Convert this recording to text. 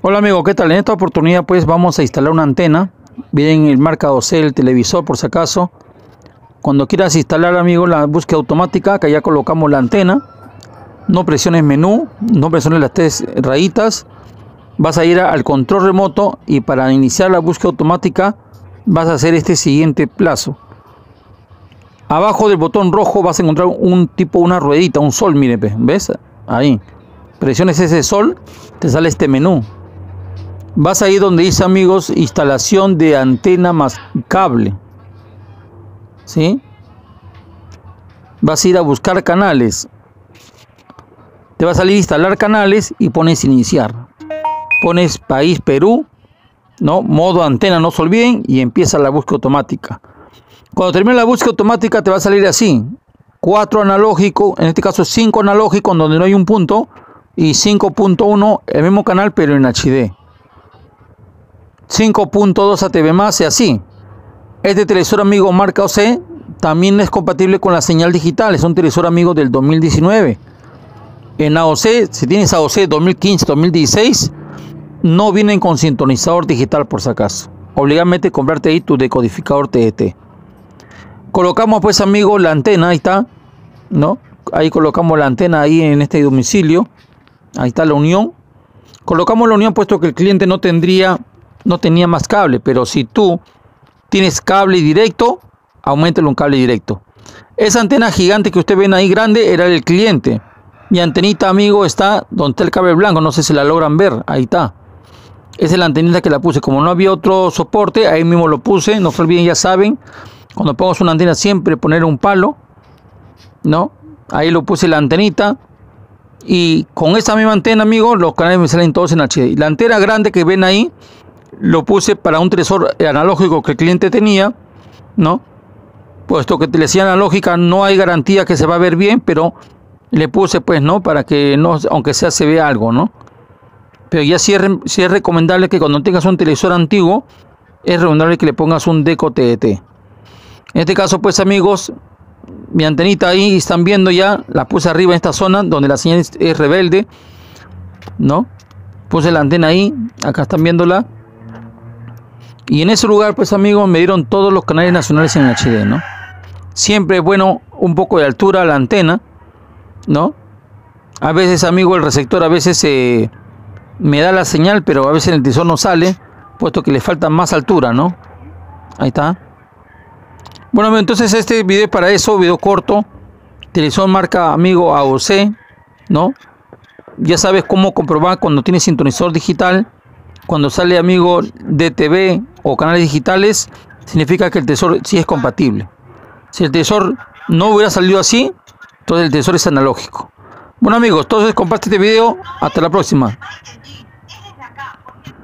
Hola amigo, ¿qué tal? En esta oportunidad pues vamos a instalar una antena. Bien el marca OC el televisor por si acaso. Cuando quieras instalar amigo la búsqueda automática, que ya colocamos la antena. No presiones menú, no presiones las tres rayitas. Vas a ir al control remoto y para iniciar la búsqueda automática vas a hacer este siguiente plazo. Abajo del botón rojo vas a encontrar un tipo, una ruedita, un sol, mire, ¿ves? Ahí. Presiones ese sol, te sale este menú vas ahí donde dice amigos instalación de antena más cable. ¿sí? vas a ir a buscar canales. Te va a salir instalar canales y pones iniciar. Pones país Perú no modo antena no se olviden y empieza la búsqueda automática. Cuando termine la búsqueda automática te va a salir así. 4 analógico en este caso 5 analógico donde no hay un punto y 5.1 el mismo canal pero en HD 5.2 ATV más y así. Este televisor amigo marca OC también es compatible con la señal digital, es un televisor amigo del 2019. En AOC, si tienes AOC 2015-2016, no vienen con sintonizador digital por si acaso. Obligadamente comprarte ahí tu decodificador TET. Colocamos pues amigo la antena, ahí está, ¿no? Ahí colocamos la antena ahí en este domicilio. Ahí está la unión. Colocamos la unión puesto que el cliente no tendría no tenía más cable, pero si tú tienes cable directo, aumentalo un cable directo. Esa antena gigante que usted ven ahí grande era el cliente. Mi antenita, amigo, está donde está el cable blanco. No sé si la logran ver. Ahí está. Esa es la antenita que la puse. Como no había otro soporte, ahí mismo lo puse. No se olviden, ya saben. Cuando pongas una antena, siempre poner un palo. ¿No? Ahí lo puse la antenita. Y con esa misma antena, amigo, los canales me salen todos en HD. La antena grande que ven ahí lo puse para un televisor analógico que el cliente tenía, ¿no? Puesto que decía analógica no hay garantía que se va a ver bien, pero le puse pues, ¿no? Para que no, aunque sea se vea algo, ¿no? Pero ya sí es, es recomendable que cuando tengas un televisor antiguo, es recomendable que le pongas un Deco TET. En este caso, pues amigos, mi antenita ahí están viendo ya, la puse arriba en esta zona donde la señal es rebelde, ¿no? Puse la antena ahí, acá están viéndola. Y en ese lugar, pues amigos, me dieron todos los canales nacionales en HD, ¿no? Siempre bueno un poco de altura la antena, ¿no? A veces, amigo, el receptor a veces eh, me da la señal, pero a veces el televisor no sale, puesto que le falta más altura, ¿no? Ahí está. Bueno, entonces este video es para eso, video corto. Televisor marca amigo AOC, ¿no? Ya sabes cómo comprobar cuando tienes sintonizador digital cuando sale amigo de TV o canales digitales, significa que el tesoro sí es compatible. Si el tesoro no hubiera salido así, entonces el tesoro es analógico. Bueno amigos, entonces comparte este video. Hasta la próxima.